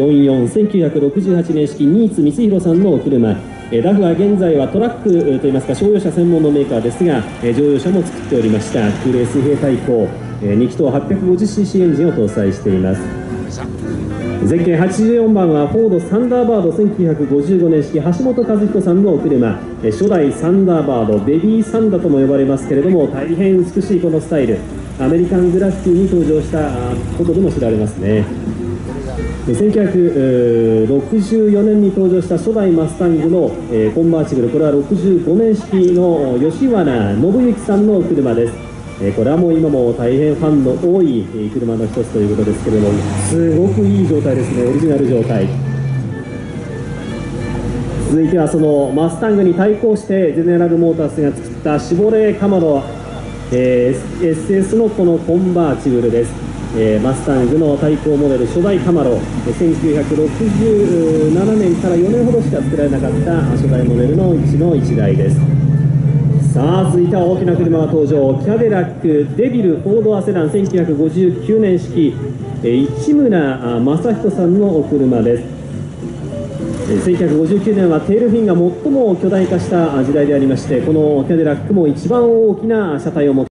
44-1968年式新津光弘さんのお車。ダフは現在はトラックといいますか商用車専門のメーカーですが乗用車も作っておりました。空冷水平対向2気筒 850cc エンジンを搭載しています。前件84番はフォードサンダーバード1955年式橋本和彦さんのお車。初代サンダーバードベビーサンダとも呼ばれますけれども大変美しいこのスタイル。アメリカングラフィティに登場したことでも知られますね。1964年に登場した初代マスタングの、えコンバーチブルこれは65年式の吉原信之さんの車です、えこれはもう今も大変ファンの多い車の一つということですけれどもすごくいい状態ですねオリジナル状態。続いてはそのマスタングに対抗してゼネラルモータースが作ったシボレーカマロ、えー、SS のこのコンバーチブルです。えー、マスタングの対抗モデル初代カマロ。1967年から4年ほどしか作られなかった初代モデルのうちの1台です。さあ続いては大きな車が登場。キャデラックデビルフォードアセダン1959年式、えー、市村正人さんのお車です。1959年はテールフィンが最も巨大化した時代でありましてこのキャデラックも一番大きな車体を持って